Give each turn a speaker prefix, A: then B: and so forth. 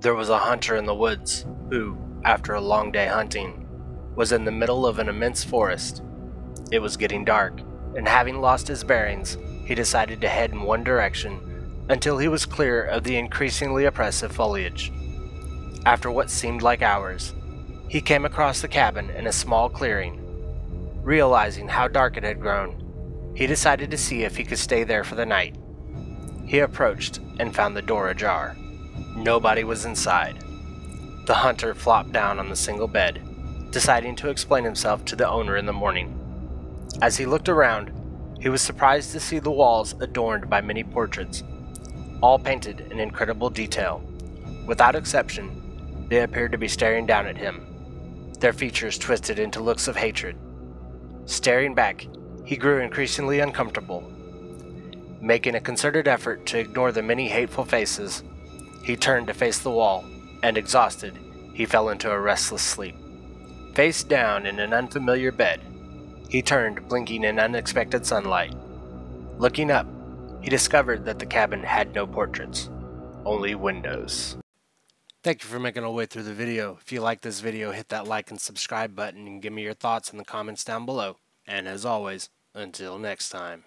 A: There was a hunter in the woods who, after a long day hunting, was in the middle of an immense forest. It was getting dark, and having lost his bearings, he decided to head in one direction until he was clear of the increasingly oppressive foliage. After what seemed like hours, he came across the cabin in a small clearing. Realizing how dark it had grown, he decided to see if he could stay there for the night. He approached and found the door ajar. Nobody was inside. The hunter flopped down on the single bed, deciding to explain himself to the owner in the morning. As he looked around, he was surprised to see the walls adorned by many portraits, all painted in incredible detail. Without exception, they appeared to be staring down at him, their features twisted into looks of hatred. Staring back, he grew increasingly uncomfortable. Making a concerted effort to ignore the many hateful faces, he turned to face the wall, and exhausted, he fell into a restless sleep. Face down in an unfamiliar bed, he turned, blinking in unexpected sunlight. Looking up, he discovered that the cabin had no portraits, only windows. Thank you for making our way through the video. If you like this video, hit that like and subscribe button and give me your thoughts in the comments down below. And as always, until next time.